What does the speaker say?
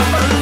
I'm